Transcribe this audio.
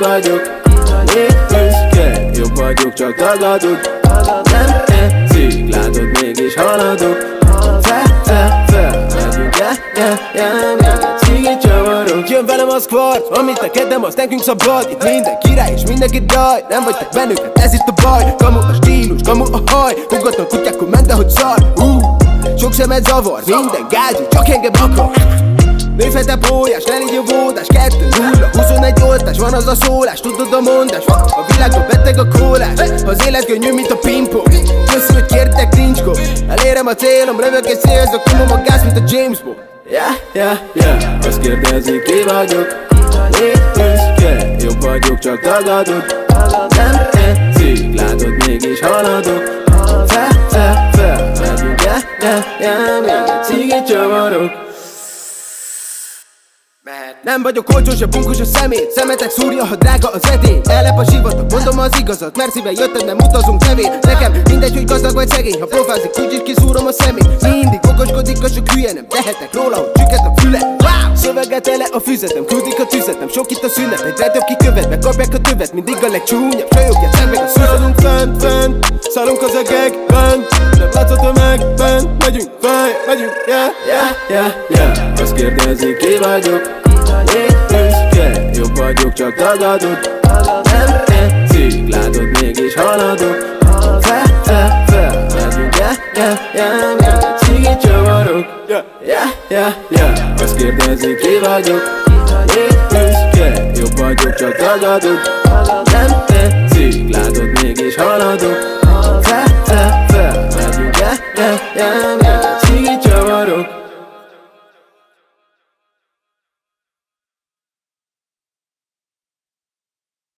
vagyok? Mi büszke, jobb vagyok, csak tagadod Nem tetszik, látod, mégis haladok. Fe, fe, fe, megyünk, yeah, yeah, yeah egy cigit csavarok. Jön velem a squad, amit neked nem, az nekünk szabad Itt minden király és mindenki daj. Nem vagy te bennük, hát ez itt a baj. Kamu a stílus, kamu a haj. Fogadnak kutyákon ment, hogy szar. Uh, Sok szemed zavar, minden gázi, csak engem akar. Nőfete pólyás, ne légy a vódás Kettő, nulla, 21 oltás Van az a szólás, tudod a mondás A világban beteg a kólás Az élet könnyű, mint a pingpong Köszi, hogy kértek, nincs gond Elérem a célom, rövök egy szélzok Nyomom a gáz, mint a James Bond Yeah, yeah, yeah Azt kérdezik, ki vagyok büszke, jobb vagyok, csak tagadod Nem tetszik, látod, mégis haladok Fe, fe, fe, megyünk, yeah, yeah, yeah Még egy cigit csavarok nem vagyok olcsó, se bunkos a szemét Szemetek szúrja, ha drága az edény. Elep a sivatag, mondom az igazat. Szíve jötted, nem utazunk nevén Nekem mindegy, hogy gazdag vagy szegény. Ha profázik, úgyis kiszúrom a szemét. Mindig okoskodik a sok hülye Nem tehetek róla, hogy csüket a füle. Wow! Szöveget ele a füzetem, küldik a tüzetem. Sok itt a szünet, egy redőbb kikövet Megkapják a tövet, mindig a legcsúnyabb. Sajogja, meg a szüzadunk fent, fent Szállunk az egekben Nem látszott a megben Megyünk fel, megyünk, yeah, yeah, yeah, yeah. Azt kérdezik, ki vagyok Én büszke, jobb vagyok, csak tagadod. Nem tetszik, látod, mégis haladok. Fe, fe, fe, megyünk, yeah, yeah, yeah. Még egy cigit csavarok, yeah, yeah, yeah, Azt kérdezik, ki vagyok. Én büszke, jobb vagyok, csak tagadod. Nem tetszik, látod, mégis haladok